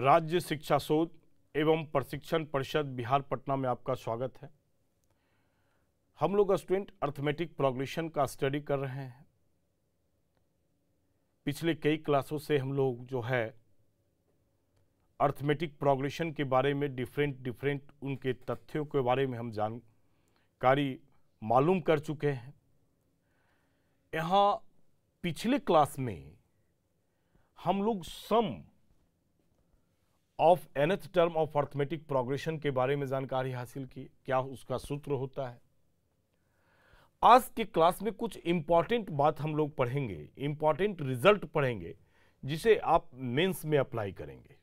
राज्य शिक्षा शोध एवं प्रशिक्षण परिषद बिहार पटना में आपका स्वागत है। हम लोग स्टूडेंट अर्थमेटिक प्रोग्रेशन का स्टडी कर रहे हैं। पिछले कई क्लासों से हम लोग जो है अर्थमेटिक प्रोग्रेशन के बारे में डिफरेंट डिफरेंट उनके तथ्यों के बारे में हम जानकारी मालूम कर चुके हैं। यहाँ पिछले क्लास में हम लोग sum of nth term of arithmetic progression के बारे में जानकारी हासिल की, क्या उसका सूत्र होता है? आज के क्लास में कुछ इंपॉर्टेंट बात हम लोग पढ़ेंगे इंपॉर्टेंट रिज़ल्ट पढ़ेंगे, जिसे आप मेंस में अप्लाई करेंगे।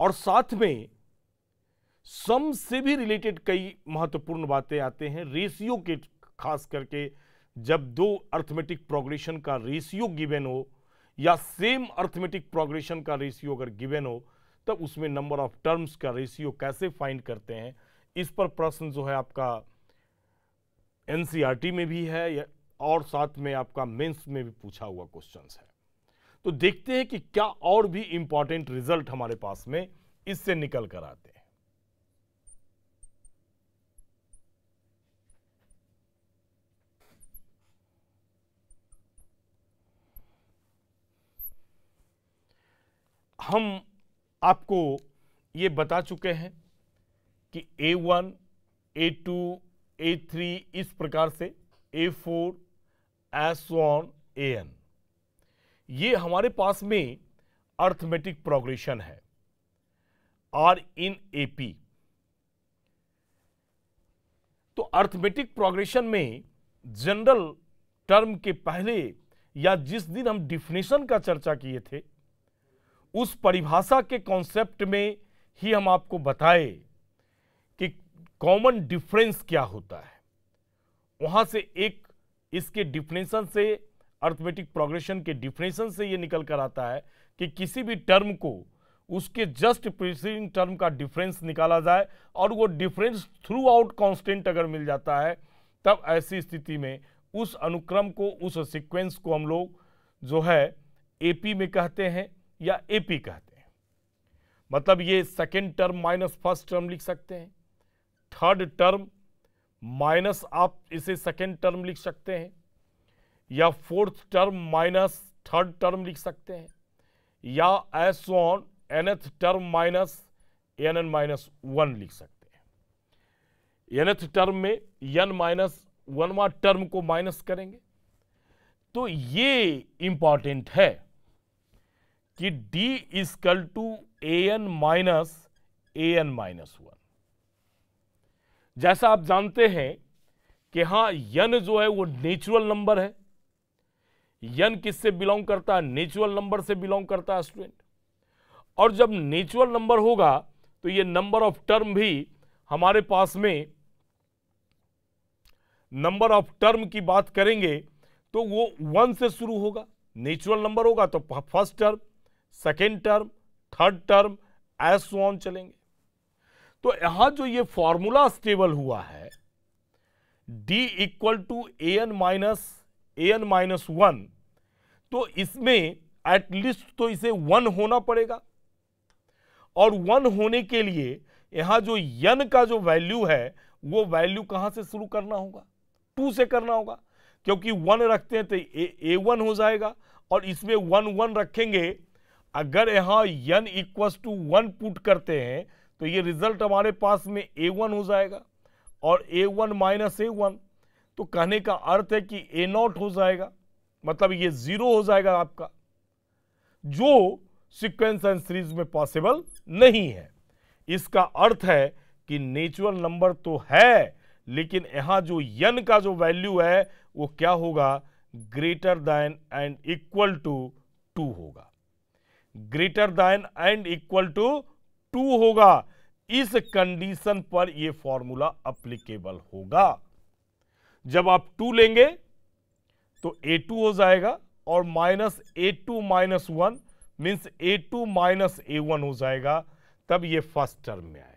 और साथ में सम से भी रिलेटेड कई महत्वपूर्ण बातें आते हैं। रेशियो के खास करके, जब दो अर्थमेटिक प्रोग्रेशन का रेशियो गिवन हो, या सेम अर्थमेटिक प्रोग्रेशन का रेशियो अगर गिवन हो तब उसमें नंबर ऑफ़ टर्म्स का रेशियो कैसे फाइंड करते हैं, इस पर प्रश्न जो है आपका एनसीईआरटी में भी है और साथ में आपका मेंस में भी पूछा हुआ क्वेश्चंस है। तो देखते हैं कि क्या और भी इंपॉर्टेंट रिज़ल्ट हमारे पास में इससे निकल कर आते हैं। हम आपको ये बता चुके हैं कि A1, A2, A3 इस प्रकार से A4, S1, AN ये हमारे पास में अर्थमेटिक प्रोग्रेशन है। आर इन ए पी तो अर्थमेटिक प्रोग्रेशन में जनरल टर्म के पहले या जिस दिन हम डिफिनेशन का चर्चा किए थे उस परिभाषा के कॉन्सेप्ट में ही हम आपको बताए कि कॉमन डिफरेंस क्या होता है। वहाँ से एक इसके डिफिनेशन से अर्थमेटिक प्रोग्रेशन के डिफिनेशन से ये निकल कर आता है कि किसी भी टर्म को उसके जस्ट प्रीसीडिंग टर्म का डिफरेंस निकाला जाए और वो डिफरेंस थ्रू आउट कॉन्स्टेंट अगर मिल जाता है, तब ऐसी स्थिति में उस अनुक्रम को, उस सीक्वेंस को हम लोग जो है एपी में कहते हैं या एपी कहते हैं। मतलब ये second term minus first term लिख सकते हैं। थर्ड टर्म माइनस आप इसे सेकेंड टर्म लिख सकते हैं। या fourth term minus third term लिख सकते हैं। या so on nth term minus N N minus one लिख सकते हैं। एनथ टर्म में एन माइनस वनवा टर्म को माइनस करेंगे। तो ये इंपॉर्टेंट है। कि d is equal to A N minus A N minus one जैसा आप जानते हैं कि हाँ यन जो है वो नेचुरल नंबर है। यन किससे बिलोंग करता है? नेचुरल नंबर से बिलोंग करता है स्टूडेंट और जब नेचुरल नंबर होगा तो ये नंबर ऑफ़ टर्म भी हमारे पास में नंबर ऑफ़ टर्म की बात करेंगे तो वो वन से शुरू होगा। नेचुरल नंबर होगा तो first term second term, third term so on चलेंगे। तो यहाँ जो ये फॉर्मूला स्टेबल हुआ है, d equal to A N minus A N minus one तो इसमें एटलीस्ट तो इसे वन होना पड़ेगा। और वन होने के लिए यहाँ जो यन का जो वैल्यू है, वो वैल्यू कहाँ से शुरू करना होगा? टू से करना होगा, क्योंकि वन रखते हैं तो ए वन हो जाएगा, और इसमें वन वन रखेंगे अगर यहाँ n equals to one put करते हैं तो ये रिज़ल्ट हमारे पास में ए वन हो जाएगा और A one minus A one तो कहने का अर्थ है कि ए नॉट हो जाएगा मतलब ये ज़ीरो हो जाएगा आपका, जो सीक्वेंस एंड सीरीज़ में पॉसिबल नहीं है। इसका अर्थ है कि नेचुरल नंबर तो है, लेकिन यहाँ जो यन का जो वैल्यू है, वो क्या होगा? Greater than and equal to two होगा। Greater than and equal to two होगा। इस कंडीशन पर यह फॉर्मूला अप्लीकेबल होगा। जब आप टू लेंगे तो ए टू हो जाएगा और minus A two minus one means A two minus A one हो जाएगा, तब ये फ़र्स्ट टर्म में आएगा।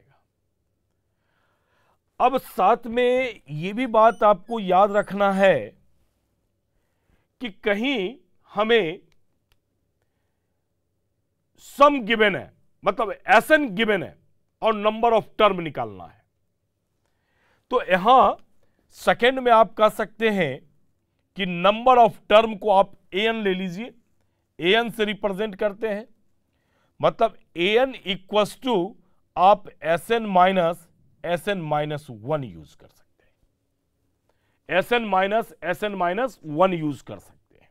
अब साथ में ये भी बात आपको याद रखना है कि कहीं हमें सम गिवन है मतलब एस एन गिवन है, और नंबर ऑफ़ टर्म निकालना है। तो यहाँ सेकेंड में आप कह सकते हैं कि नंबर ऑफ़ टर्म को आप ए एन ले लीजिए। ए एन से रिप्रेजेंट करते हैं। मतलब ए एन इक्वस टू आप S N minus S N minus one use कर सकते हैं। S N minus S N minus one use कर सकते हैं।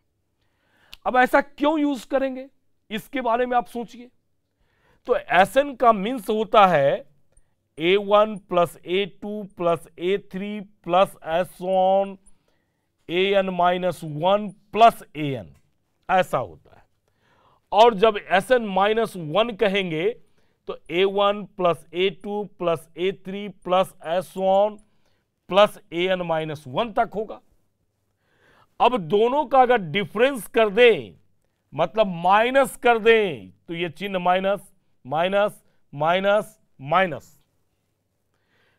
अब ऐसा क्यों यूज़ करेंगे? इसके बारे में आप सोचिए। तो एस एन का मीन्स होता है A one plus A two plus A three plus so on A N minus one plus A N ऐसा होता है। और जब एस एन माइनस वन कहेंगे तो A one plus A two plus A three plus so on plus A N minus one तक होगा। अब दोनों का अगर डिफरेंस कर दें मतलब माइनस कर दें तो ये चिन्ह minus minus minus minus.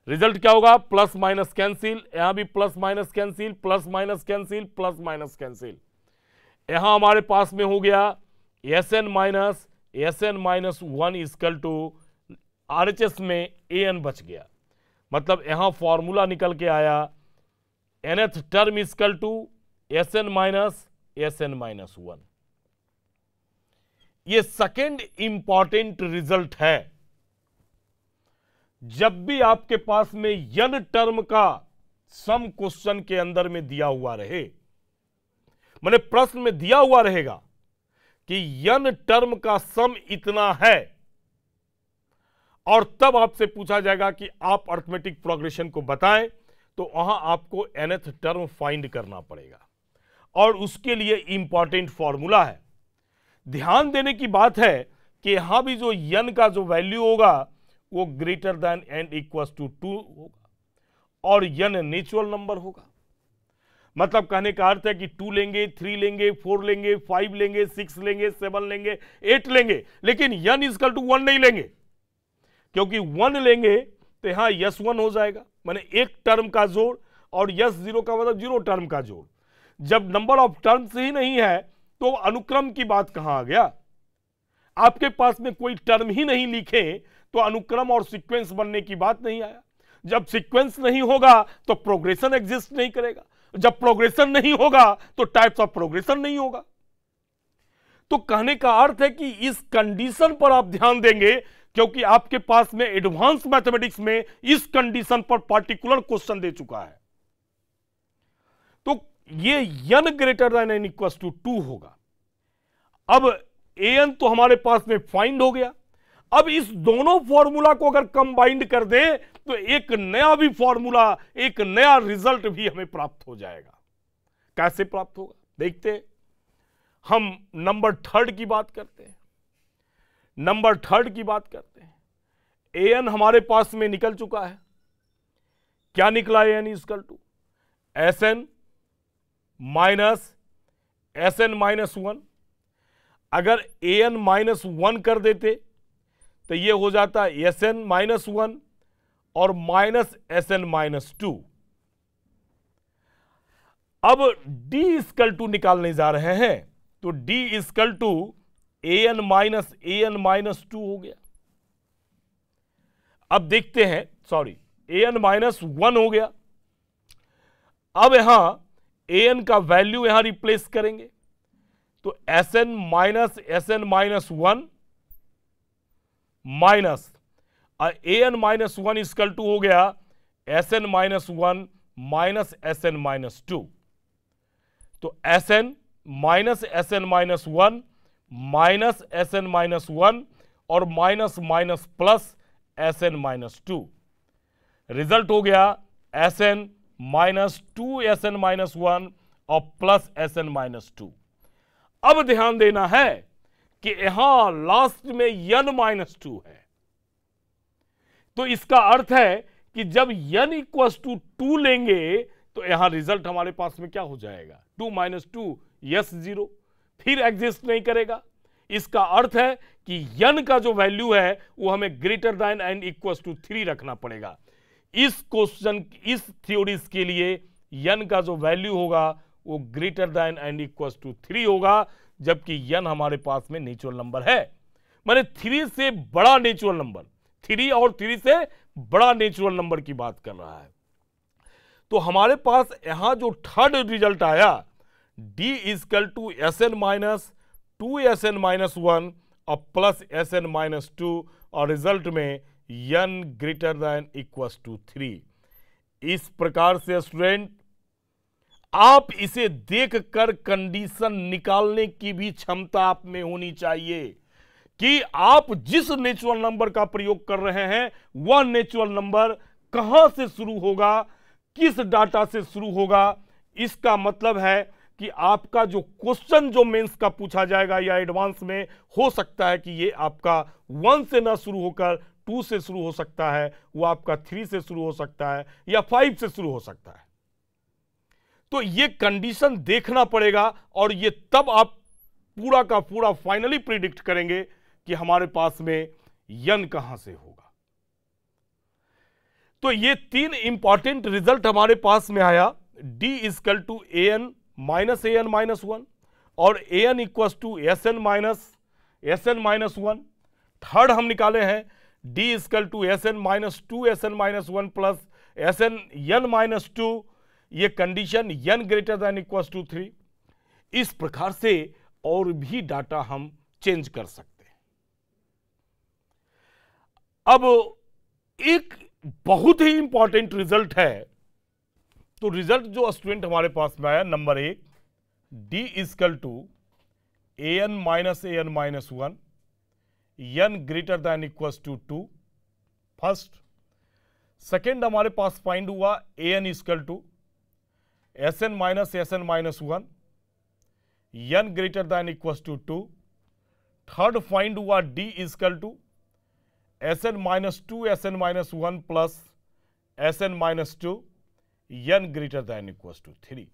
Result क्या होगा? प्लस माइनस कैंसिल, यहाँ भी plus minus cancel, plus minus cancel, plus minus cancel. यहाँ हमारे पास में हो गया S N minus, S N minus one is equal to R H S में ए एन बच गया। मतलब यहाँ फॉर्मूला निकल के आया nth term is equal to, S N minus, S N minus one. ये सेकेंड इंपॉर्टेंट रिज़ल्ट है। जब भी आपके पास में यन टर्म का सम क्वेश्चन के अंदर में दिया हुआ रहे, मैंने प्रश्न में दिया हुआ रहेगा कि यन टर्म का सम इतना है, और तब आपसे पूछा जाएगा कि आप अर्थमेटिक प्रोग्रेशन को बताएँ तो वहाँ आपको एनएथ टर्म फाइंड करना पड़ेगा। और उसके लिए इंपॉर्टेंट फॉर्मूला है। ध्यान देने की बात है कि यहाँ भी जो यन का जो वैल्यू होगा, वो greater than and equal to two होगा और यन नेचुरल नंबर होगा। मतलब कहने का अर्थ है कि टू लेंगे थ्री लेंगे फोर लेंगे फाइव लेंगे सिक्स लेंगे सेवन लेंगे एट लेंगे, लेकिन यन इजकल टू वन नहीं लेंगे। क्योंकि वन लेंगे तो यहाँ यस वन हो जाएगा। मैंने एक टर्म का जोड़ और यस ज़ीरो का मतलब ज़ीरो टर्म का जोड़। जब नंबर ऑफ़ टर्म्स ही नहीं है तो अनुक्रम की बात कहाँ आ गया? आपके पास में कोई टर्म ही नहीं लिखे तो अनुक्रम और सीक्वेंस बनने की बात नहीं आया। जब सीक्वेंस नहीं होगा तो प्रोग्रेशन एग्जिस्ट नहीं करेगा। जब प्रोग्रेशन नहीं होगा तो टाइप्स ऑफ़ प्रोग्रेशन नहीं होगा। तो कहने का अर्थ है कि इस कंडीशन पर आप ध्यान देंगे, क्योंकि आपके पास में एडवांस मैथमेटिक्स में इस कंडीशन पर पार्टिकुलर क्वेश्चन दे चुका है। तो ये N greater than and equal to two होगा। अब ए एन तो हमारे पास में फाइंड हो गया। अब इस दोनों फॉर्मूला को अगर कंबाइंड कर दें तो एक नया भी फॉर्मूला एक नया रिज़ल्ट भी हमें प्राप्त हो जाएगा। कैसे प्राप्त होगा? देखते हम नंबर थर्ड की बात करते हैं। नंबर थर्ड की बात करते हैं। ए एन हमारे पास में निकल चुका है। क्या निकला N is equal to S N minus S N minus one. अगर ए एन माइनस वन कर देते तो ये हो जाता एस एन माइनस वन और minus S N minus two. अब डी इजकल टू निकालने जा रहे हैं तो D is equal to A N minus A N minus two हो गया। अब देखते हैं, sorry, A N minus one हो गया। अब यहाँ ए एन का वैल्यू यहाँ रिप्लेस करेंगे। तो S N minus S N minus one minus A N minus one is equal to हो गया S N minus one minus S N minus two तो S N minus S N minus one minus S N minus one और minus minus plus S N minus two result हो गया S N minus two S N minus one और plus S N minus two. अब ध्यान देना है कि यहाँ लास्ट में यन माइनस टू है। तो इसका अर्थ है कि जब यन इक्वस टू टू लेंगे तो यहाँ रिज़ल्ट हमारे पास में क्या हो जाएगा? Two minus two is zero फिर एग्जिस्ट नहीं करेगा। इसका अर्थ है कि यन का जो वैल्यू है, वो हमें greater than and equal to three रखना पड़ेगा। इस क्वेश्चन, इस थ्योरीज के लिए यन का जो वैल्यू होगा, वो greater than and equal to three होगा, जबकि यन हमारे पास में नेचुरल नंबर है। मैंने थ्री से बड़ा नेचुरल नंबर थ्री और थ्री से बड़ा नेचुरल नंबर की बात कर रहा है। तो हमारे पास यहाँ जो थर्ड रिज़ल्ट आया D is equal to S N minus two S N minus one और plus S N minus two और रिज़ल्ट में N greater than equals to three इस प्रकार से स्टूडेंट आप इसे देखकर कंडीशन निकालने की भी क्षमता आप में होनी चाहिए कि आप जिस नेचुरल नंबर का प्रयोग कर रहे हैं, वह नेचुरल नंबर कहाँ से शुरू होगा, किस डाटा से शुरू होगा। इसका मतलब है कि आपका जो क्वेश्चन जो मेंस का पूछा जाएगा या एडवांस में, हो सकता है कि ये आपका वन से ना शुरू होकर टू से शुरू हो सकता है, वो आपका थ्री से शुरू हो सकता है, या फाइव से शुरू हो सकता है। तो ये कंडीशन देखना पड़ेगा और ये तब आप पूरा का पूरा फाइनली प्रिडिक्ट करेंगे कि हमारे पास में यन कहाँ से होगा। तो ये तीन इंपॉर्टेंट रिज़ल्ट हमारे पास में आया। D is equal to A N minus A N minus one और A N equal to S N minus S N minus one third हम निकाले हैं। D is equal to S N minus two S N minus one plus S N N minus two ये condition N greater than equal to three इस प्रकार से और भी data हम चेंज कर सकते हैं। अब एक बहुत ही इंपॉर्टेंट रिज़ल्ट है। तो रिज़ल्ट जो स्टूडेंट हमारे पास में आया नंबर एक D is equal to A N minus A N minus one N greater than equal to two first second हमारे पास फाइंड हुआ A N is equal to S N minus S N minus one N greater than equal to two third find हुआ D is equal to S N minus two S N minus one plus S N minus two N greater than equal to three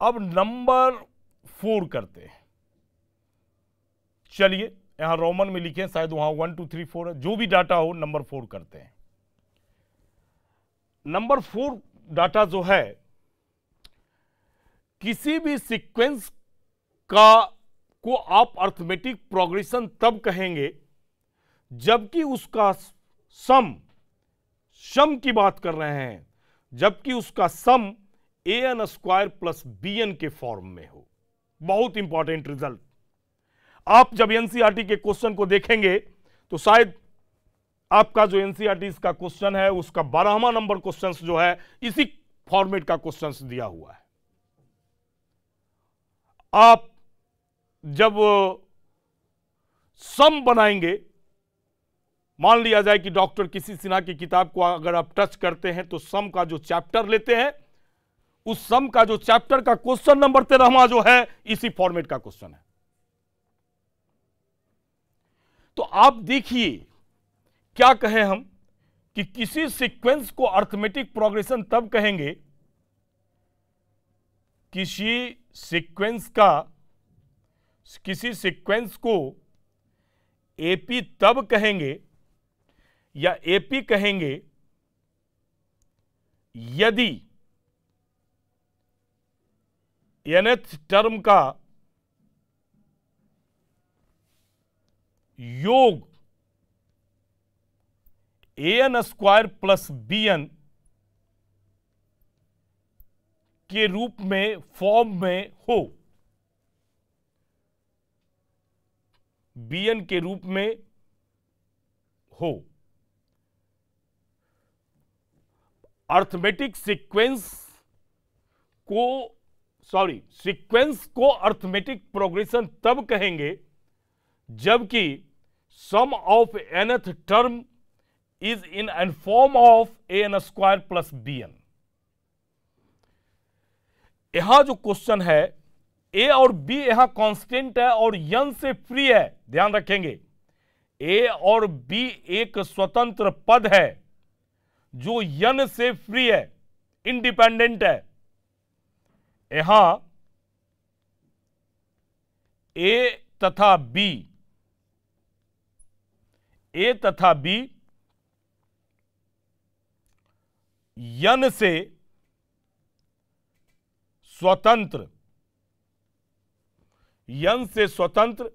अब number four करते हैं। चलिए यहाँ Roman में लिखे शायद वहाँ वन टू थ्री फोर जो भी डाटा हो नंबर फोर करते हैं। नंबर फोर डाटा जो है, किसी भी सीक्वेंस का, को आप अर्थमेटिक प्रोग्रेशन तब कहेंगे, जबकि उसका सम सम की बात कर रहे हैं, जबकि उसका sum A N square plus B N के फॉर्म में हो। बहुत इंपॉर्टेंट रिज़ल्ट आप जब एनसीआरटी के क्वेश्चन को देखेंगे तो शायद आपका जो एनसीआरटी का क्वेश्चन है, उसका बारहवा नंबर क्वेश्चन जो है, इसी फॉर्मेट का क्वेश्चन दिया हुआ है। आप जब सम बनाएँगे, मान लिया जाए कि डॉक्टर किसी सिन्हा की किताब को अगर आप टच करते हैं तो सम का जो चैप्टर लेते हैं, उस सम का जो चैप्टर का क्वेश्चन नंबर तेरहवा जो है, इसी फॉर्मेट का क्वेश्चन है। तो आप देखिए, क्या कहें हम कि किसी सीक्वेंस को अर्थमेटिक प्रोग्रेशन तब कहेंगे किसी सीक्वेंस का, किसी सीक्वेंस को एपी तब कहेंगे या एपी कहेंगे यदि एनथ टर्म का योग A N square plus B N के रूप में फॉर्म में हो। बी एन के रूप में हो। अर्थमेटिक सीक्वेंस को सॉरी सीक्वेंस को अर्थमेटिक प्रोग्रेशन तब कहेंगे जबकि sum of nth term is in an form of A N square plus B N यहाँ जो क्वेश्चन है ए और बी यहाँ कांस्टेंट है और यन से फ्री है, ध्यान रखेंगे। ए और बी एक स्वतंत्र पद है, जो यन से फ्री है इंडिपेंडेंट है। यहाँ ए तथा बी ए तथा बी, यन से स्वतंत्र। यन से स्वतंत्र,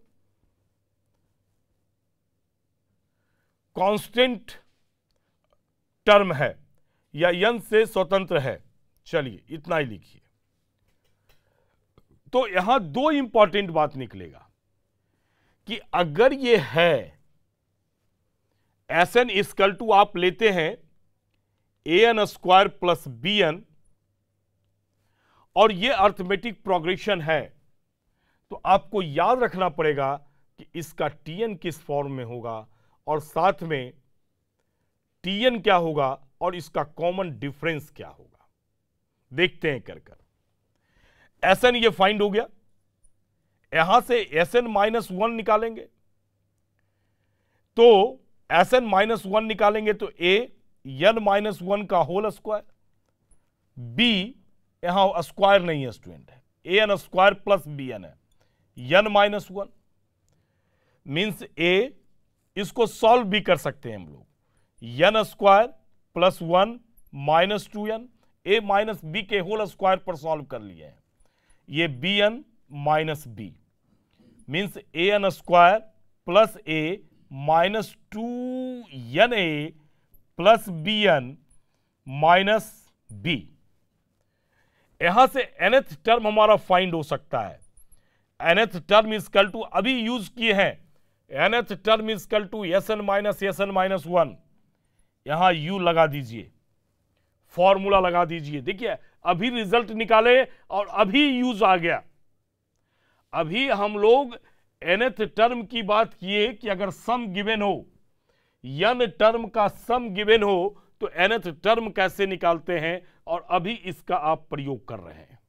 कांस्टेंट टर्म है, या यन से स्वतंत्र है। चलिए, इतना ही लिखिए। तो यहाँ दो इंपॉर्टेंट बात निकलेगा कि अगर ये है एस एन स्कल टू आप लेते हैं A N square plus B N और ये अर्थमेटिक प्रोग्रेशन है। तो आपको याद रखना पड़ेगा कि इसका टी एन किस फॉर्म में होगा, और साथ में टीएन क्या होगा, और इसका कॉमन डिफरेंस क्या होगा। देखते हैं कर कर एस एन ये फाइंड हो गया। यहाँ से एस एन माइनस वन निकालेंगे। तो एस एन माइनस वन निकालेंगे तो ए एन माइनस वन का होल स्क्वायर बी यहाँ स्क्वायर नहीं है स्टूडेंट है A N square plus B N है. N minus one means A इसको सॉल्व भी कर सकते हैं हम लोग. N square plus one minus two N A minus B के होल स्क्वायर पर सॉल्व कर लिए हैं. ये B N minus B means A N square plus A minus two N A plus B N minus B. यहाँ से nth term हमारा find हो सकता है। Nth term is equal to अभी यूज़ किए हैं। Nth term is equal to S N minus S N minus one यहाँ यू लगा दीजिए। फॉर्मूला लगा दीजिए। देखिए, अभी रिज़ल्ट निकाले और अभी यूज़ आ गया। अभी हम लोग एनएथ टर्म की बात किए कि अगर सम गिवन हो, यन टर्म का सम गिवन हो तो एनएथ टर्म कैसे निकालते हैं और अभी इसका आप प्रयोग कर रहे हैं।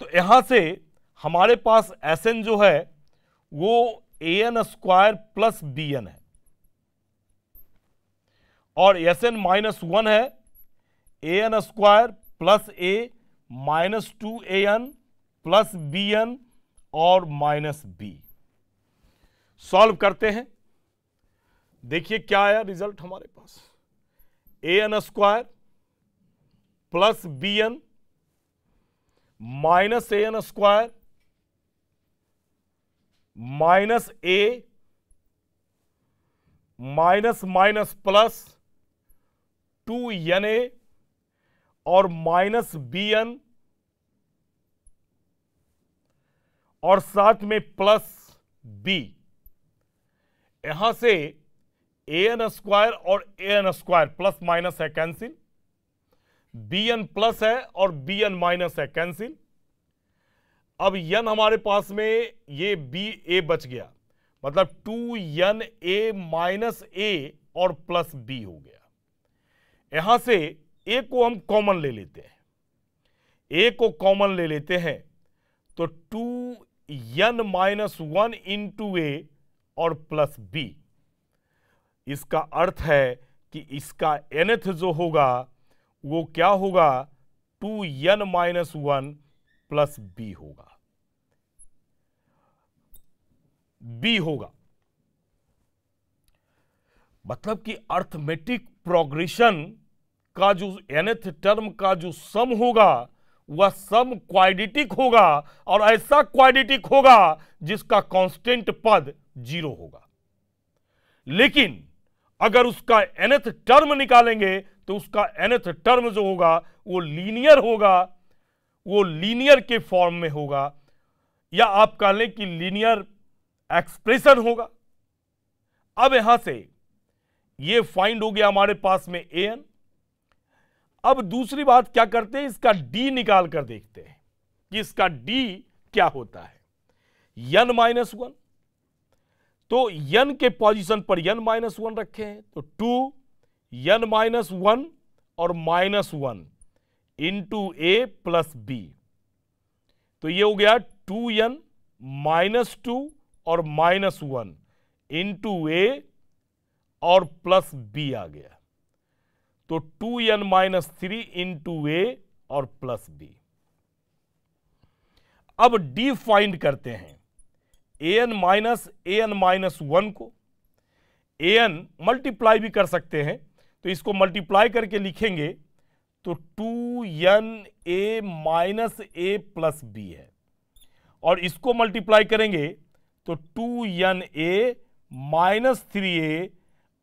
तो यहाँ से हमारे पास एस एन जो है, वो A N square plus B N है। और एस एन माइनस वन है A N square plus A minus two A N plus B N और माइनस बी। सॉल्व करते हैं। देखिए क्या आया रिज़ल्ट हमारे पास। A N square plus B N minus A N square minus A minus minus plus two N A और minus B N और साथ में प्लस बी यहाँ से ए एन स्क्वायर और A N square plus minus है cancel B N plus है और बी एन माइनस है कैंसिल अब यन हमारे पास में ये बी ए बच गया। मतलब टू यन ए माइनस ए और प्लस बी हो गया। यहाँ से ए को हम कॉमन ले लेते हैं। ए को कॉमन ले लेते हैं तो two n minus one into a और प्लस बी इसका अर्थ है कि इसका एनथ जो होगा, वो क्या होगा? Two N minus one plus B होगा। बी होगा। मतलब कि अर्थमेटिक प्रोग्रेशन का जो एनथ टर्म का जो सम होगा वह सम क्वाइडिटिक होगा और ऐसा क्वाइडिटिक होगा जिसका कांस्टेंट पद ज़ीरो होगा। लेकिन अगर उसका एनथ टर्म निकालेंगे तो उसका एनथ टर्म जो होगा, वो लीनियर होगा, वो लीनियर के फॉर्म में होगा, या आप कह लें कि लीनियर एक्सप्रेशन होगा। अब यहाँ से ये फाइंड हो गया हमारे पास में ए एन अब दूसरी बात क्या करते हैं? इसका डी निकाल कर देखते हैं कि इसका डी क्या होता है। यन माइनस वन तो यन के पोजीशन पर यन माइनस वन रखे हैं। तो टू यन माइनस वन और minus one into A plus B तो ये हो गया टू यन माइनस टू और माइनस वन इंटू ए और प्लस बी आ गया। तो two N minus three into A और प्लस बी। अब डी फाइंड करते हैं। A N minus, A N minus one को। ए एन मल्टीप्लाई भी कर सकते हैं। तो इसको मल्टीप्लाई करके लिखेंगे तो two N A minus A plus B है। और इसको मल्टीप्लाई करेंगे तो two N A minus three A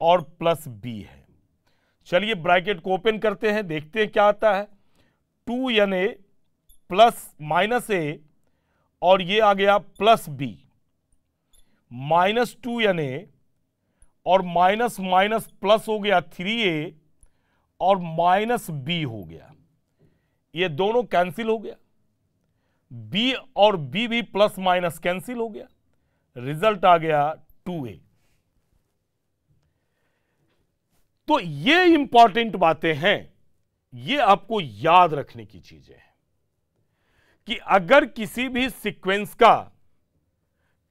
और प्लस बी है। चलिए ब्रैकेट को ओपन करते हैं, देखते हैं क्या आता है। Two N A plus minus A और ये आ गया plus B. Minus two N A और माइनस माइनस प्लस हो गया थ्री ए और माइनस बी हो गया। ये दोनों कैंसिल हो गया। बी और बी भी प्लस माइनस कैंसिल हो गया। रिज़ल्ट आ गया टू ए। तो ये इंपॉर्टेंट बातें हैं। ये आपको याद रखने की चीज़ें हैं कि अगर किसी भी सीक्वेंस का,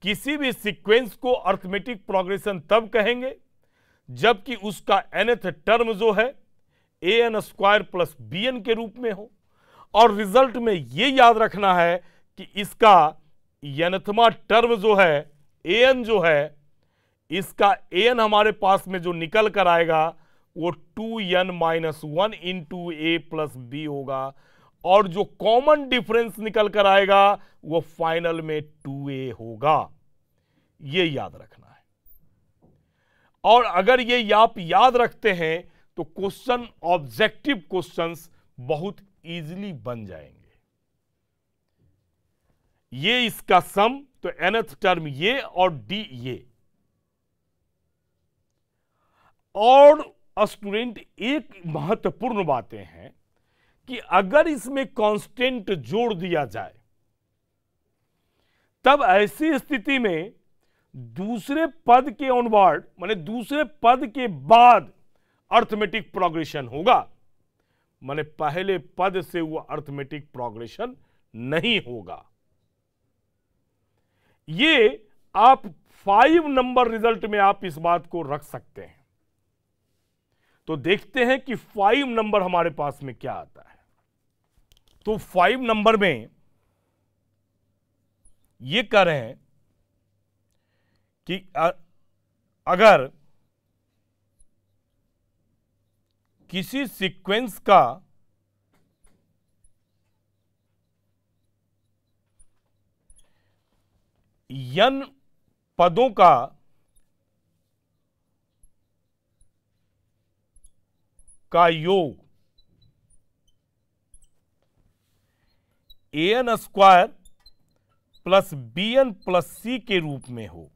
किसी भी सीक्वेंस को अर्थमेटिक प्रोग्रेशन तब कहेंगे जबकि उसका एनथ टर्म जो है A N square plus B N के रूप में हो। और रिज़ल्ट में यह याद रखना है कि इसका यनथमा टर्म जो है ए एन जो है, इसका ए एन हमारे पास में जो निकल कर आएगा वो two N minus one into A plus B होगा। और जो कॉमन डिफरेंस निकल कर आएगा, वो फाइनल में टू ए होगा। ये याद रखना है। और अगर ये आप याद रखते हैं तो क्वेश्चन, ऑब्जेक्टिव क्वेश्चंस बहुत इजीली बन जाएँगे। ये इसका सम तो एनथ टर्म ये और डी ये। और स्टूडेंट, एक महत्वपूर्ण बातें हैं कि अगर इसमें कांस्टेंट जोड़ दिया जाए, तब ऐसी स्थिति में दूसरे पद के ऑनवर्ड माने दूसरे पद के बाद अर्थमेटिक प्रोग्रेशन होगा। माने पहले पद से वह अर्थमेटिक प्रोग्रेशन नहीं होगा। ये आप फाइव नंबर रिज़ल्ट में आप इस बात को रख सकते हैं। तो देखते हैं कि फाइव नंबर हमारे पास में क्या आता है। तो फाइव नंबर में ये कह रहे हैं कि अगर किसी सीक्वेंस का यन पदों का का योग A N square plus B N plus C के रूप में हो.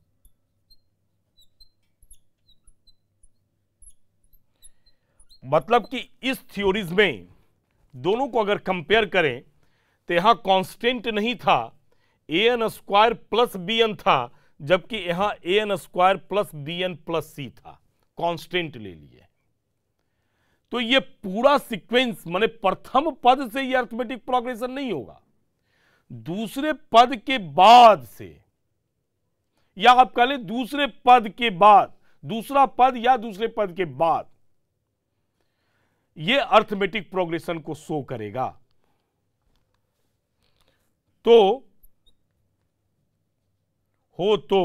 मतलब कि इस थ्योरीज में दोनों को अगर कंपेयर करें तो यहाँ कांस्टेंट नहीं था A N square plus B N था, जबकि यहाँ A N square plus B N plus C था. कांस्टेंट ले लिए. तो ये पूरा सीक्वेंस माने प्रथम पद से ये अर्थमेटिक प्रोग्रेशन नहीं होगा। दूसरे पद के बाद से, या आप कह लें दूसरे पद के बाद, दूसरा पद या दूसरे पद के बाद यह अर्थमेटिक प्रोग्रेशन को शो करेगा। तो हो तो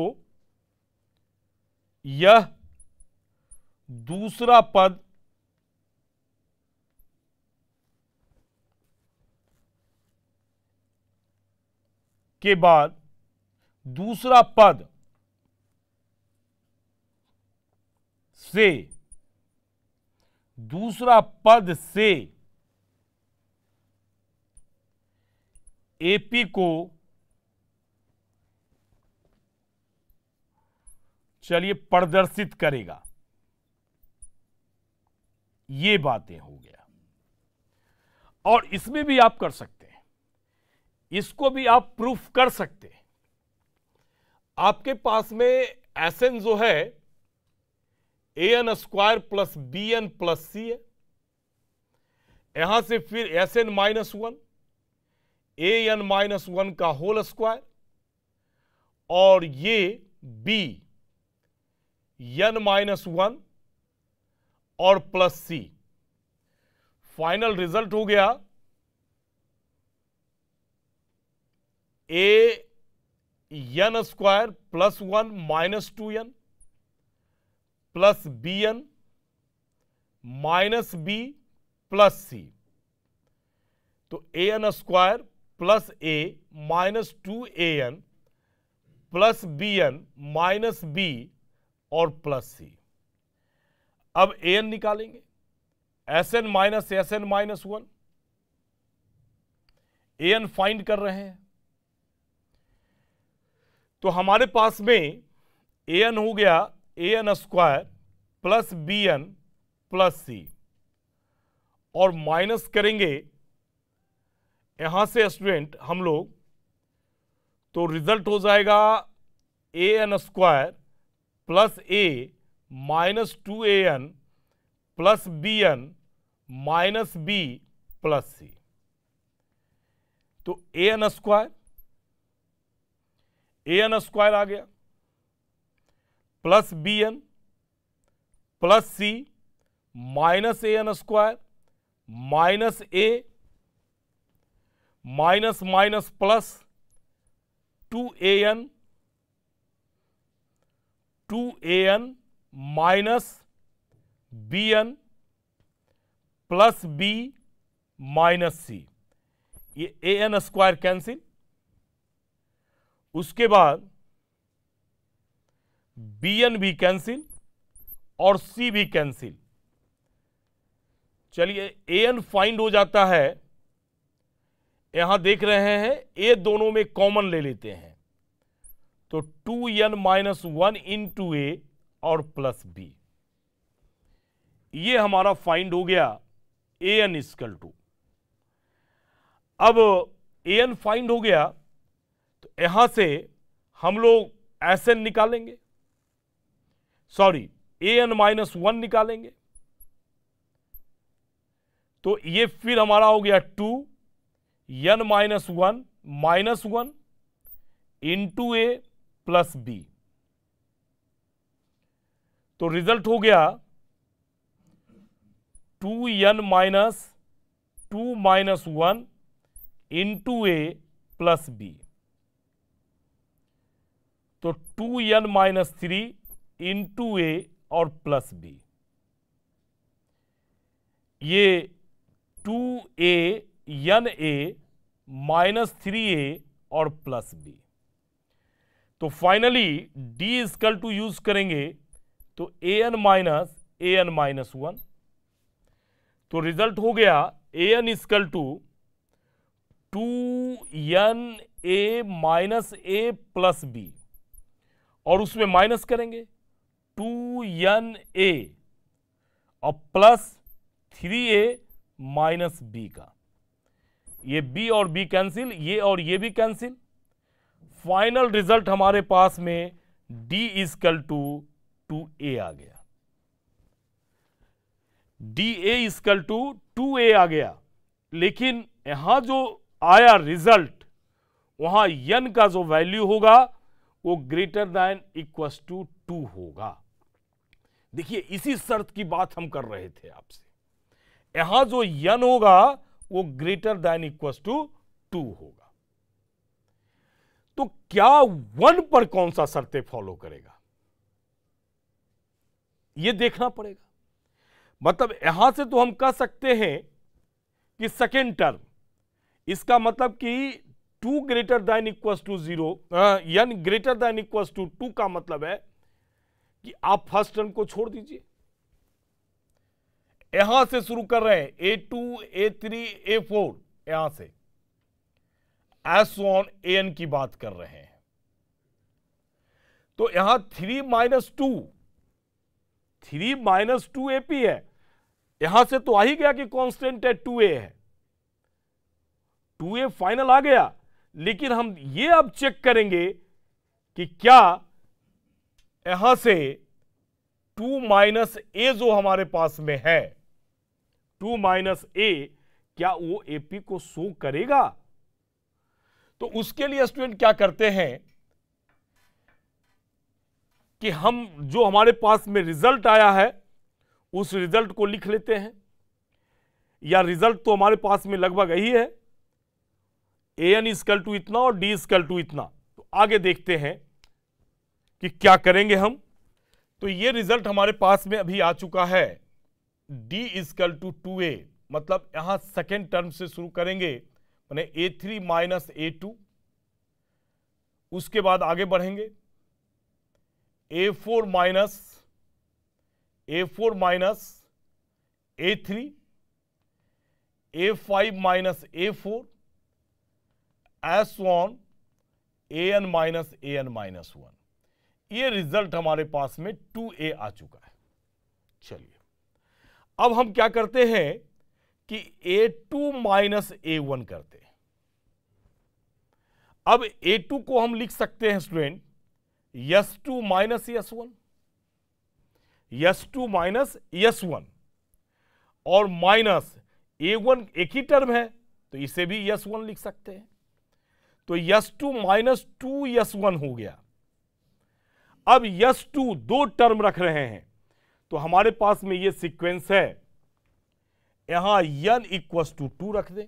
यह दूसरा पद के बाद दूसरा पद से, दूसरा पद से एपी को चलिए प्रदर्शित करेगा। ये बातें हो गया। और इसमें भी आप कर सकते इसको भी आप प्रूफ कर सकते हैं। आपके पास में एसन जो है A N square plus B N plus C है। यहाँ से फिर S N minus one A N minus one का होल स्क्वायर, और ये बी, एन माइनस वन और प्लस सी। फाइनल रिज़ल्ट हो गया A N square plus one minus two N plus B N minus B plus C तो A N square plus A minus two A N plus B N minus B और plus सी अब A N निकालेंगे. S N minus S N minus one A N find कर रहे हैं. तो हमारे पास में ए एन हो गया A N square plus B N plus C और माइनस करेंगे, यहाँ से स्टूडेंट हम लोग तो रिज़ल्ट हो जाएगा A N square plus A minus two A N plus B N minus B plus C तो A N square A N square आ गया, plus B N, plus C, minus A N square, minus A, minus minus plus two A N, two A N minus B N, plus B minus C. ये A N square cancel. उसके बाद B N भी cancel और सी भी cancel चलिए A N find हो जाता है। यहाँ देख रहे हैं ए दोनों में कॉमन ले लेते हैं। तो two N minus one into A और प्लस बी ये हमारा फाइंड हो गया ए एन इजकल टू अब ए एन फाइंड हो गया। तो यहाँ से हम लोग एस एन निकालेंगे। Sorry A N minus one निकालेंगे। तो ये फिर हमारा हो गया two N minus one minus one into A plus B तो रिज़ल्ट हो गया two N minus two minus one into A plus B तो two N minus three into A और प्लस बी। ये two A N A minus three A और plus B. तो finally D equal to use करेंगे तो A N minus, A N minus one. तो result हो गया A N equal to two N A minus A plus B. और उसमें minus करेंगे। टू एन ए और plus three A minus B का। ये बी और बी कैंसिल, ये और ये भी कैंसिल। फाइनल रिज़ल्ट हमारे पास में D equal to two A आ गया। D A equal to two A आ गया। लेकिन यहाँ जो आया रिज़ल्ट, वहाँ यन का जो वैल्यू होगा वो greater than equals to two होगा। देखिए, इसी शर्त की बात हम कर रहे थे आपसे। यहाँ जो यन होगा, वो greater than equals to two होगा। तो क्या वन पर कौन सा शर्तें फॉलो करेगा? यह देखना पड़ेगा। मतलब यहाँ से तो हम कह सकते हैं कि सेकेंड टर्म इसका मतलब कि two greater than equals to zero यान greater than equals to two का मतलब है कि आप फ़र्स्ट टर्म को छोड़ दीजिए। यहाँ से शुरू कर रहे हैं A two A three A four यहाँ से। एस वन ए एन की बात कर रहे हैं। तो यहाँ three minus two three minus two A P है। यहाँ से तो आ ही गया कि कांस्टेंट है टू ए है। टू ए फाइनल आ गया। लेकिन हम ये अब चेक करेंगे कि क्या यहाँ से टू माइनस ए जो हमारे पास में है, टू माइनस ए, क्या वो एपी को शो करेगा? तो उसके लिए स्टूडेंट क्या करते हैं कि हम जो हमारे पास में रिज़ल्ट आया है, उस रिज़ल्ट को लिख लेते हैं। या रिज़ल्ट तो हमारे पास में लगभग यही है। ए एन स्कल टू इतना और डी स्कल टू इतना। तो आगे देखते हैं कि क्या करेंगे हम। तो ये रिज़ल्ट हमारे पास में अभी आ चुका है। D equal to two A मतलब यहाँ सेकेंड टर्म से शुरू करेंगे। मैंने A three minus A two उसके बाद आगे बढ़ेंगे। A four minus A four minus A three A five minus A four S one A N minus A N minus one ये रिज़ल्ट हमारे पास में टू ए आ चुका है। चलिए। अब हम क्या करते हैं कि A two minus A one करते हैं। अब ए टू को हम लिख सकते हैं student S two minus S one S two minus S one और माइनस ए वन एक ही टर्म है तो इसे भी यस वन लिख सकते हैं। तो S two minus two S one हो गया। अब यस टू दो टर्म रख रहे हैं तो हमारे पास में ये सीक्वेंस है। यहाँ यन इक्वस टू टू रख दें।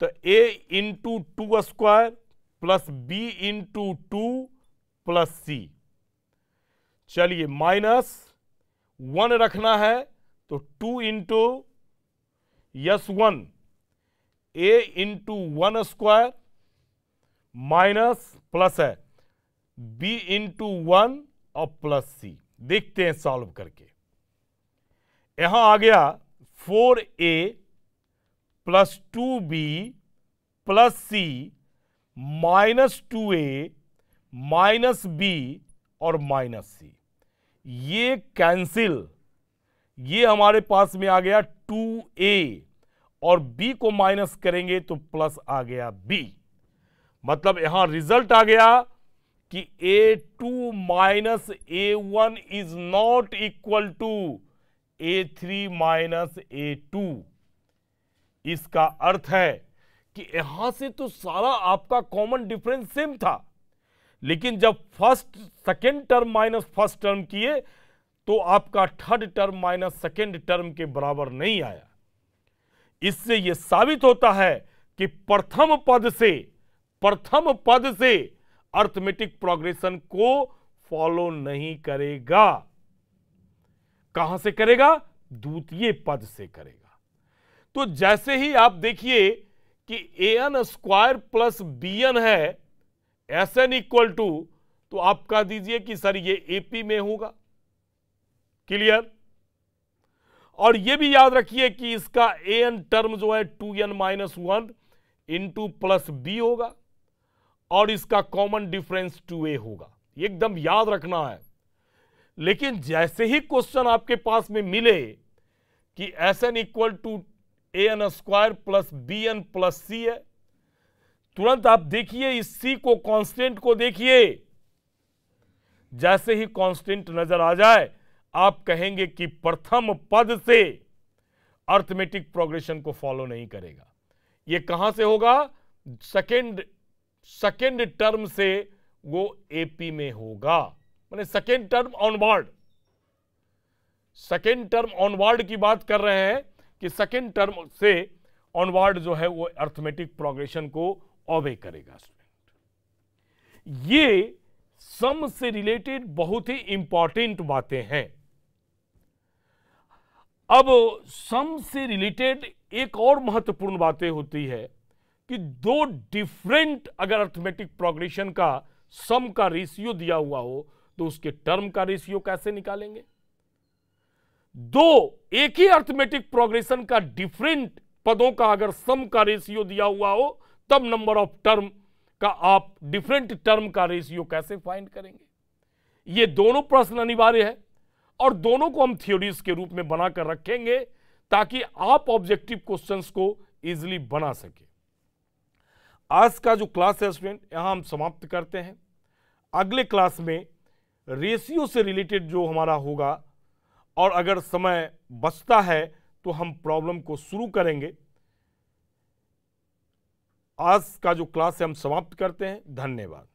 तो A into two square plus B into two plus C. चलिए माइनस वन रखना है तो two into S one A into one square minus plus है. बी इंटू वन और प्लस सी देखते हैं सॉल्व करके. यहाँ आ गया four A plus two B plus C minus two A minus B और माइनस सी ये कैंसिल ये हमारे पास में आ गया टू ए और बी को माइनस करेंगे तो प्लस आ गया बी मतलब यहाँ रिज़ल्ट आ गया कि A two minus A one is not equal to A three minus A two इसका अर्थ है कि यहाँ से तो सारा आपका कॉमन डिफरेंस सेम था। लेकिन जब first second term minus first term किए तो आपका third term minus second term के बराबर नहीं आया। इससे यह साबित होता है कि प्रथम पद से, प्रथम पद से अर्थमेटिक प्रोग्रेशन को फॉलो नहीं करेगा। कहाँ से करेगा? द्वितीय पद से करेगा। तो जैसे ही आप देखिए कि A N square plus B N है एस एन इक्वल टू तो आप कह दीजिए कि सर ये एपी में होगा। क्लियर और ये भी याद रखिए कि इसका ए एन टर्म जो है two N minus one into plus B होगा और इसका कॉमन डिफरेंस टू ए होगा। एकदम याद रखना है। लेकिन जैसे ही क्वेश्चन आपके पास में मिले कि S N equal to A N square plus B N plus C है, तुरंत आप देखिए इस सी को कांस्टेंट को देखिए। जैसे ही कांस्टेंट नज़र आ जाए आप कहेंगे कि प्रथम पद से अर्थमेटिक प्रोग्रेशन को फॉलो नहीं करेगा। यह कहाँ से होगा? सेकेंड सेकेंड टर्म से वो एपी में होगा। मैंने second term onward second term onward की बात कर रहे हैं कि सेकेंड टर्म से ऑनवर्ड जो है वो अर्थमेटिक प्रोग्रेशन को ऑबे करेगा स्टूडेंट ये सम से रिलेटेड बहुत ही इंपॉर्टेंट बातें हैं। अब सम से रिलेटेड एक और महत्वपूर्ण बातें होती है कि दो डिफरेंट अगर अर्थमेटिक प्रोग्रेशन का सम का रेशियो दिया हुआ हो तो उसके टर्म का रेशियो कैसे निकालेंगे? दो, एक ही अर्थमेटिक प्रोग्रेशन का डिफरेंट पदों का अगर सम का रेशियो दिया हुआ हो, तब नंबर ऑफ़ टर्म का आप डिफरेंट टर्म का रेशियो कैसे फाइंड करेंगे? ये दोनों प्रश्न अनिवार्य है। और दोनों को हम थ्योरीज के रूप में बनाकर रखेंगे ताकि आप ऑब्जेक्टिव क्वेश्चंस को इजीली बना सके। आज का जो क्लास है स्टूडेंट यहाँ हम समाप्त करते हैं। अगले क्लास में रेशियो से रिलेटेड जो हमारा होगा, और अगर समय बचता है तो हम प्रॉब्लम को शुरू करेंगे। आज का जो क्लास है, हम समाप्त करते हैं। धन्यवाद।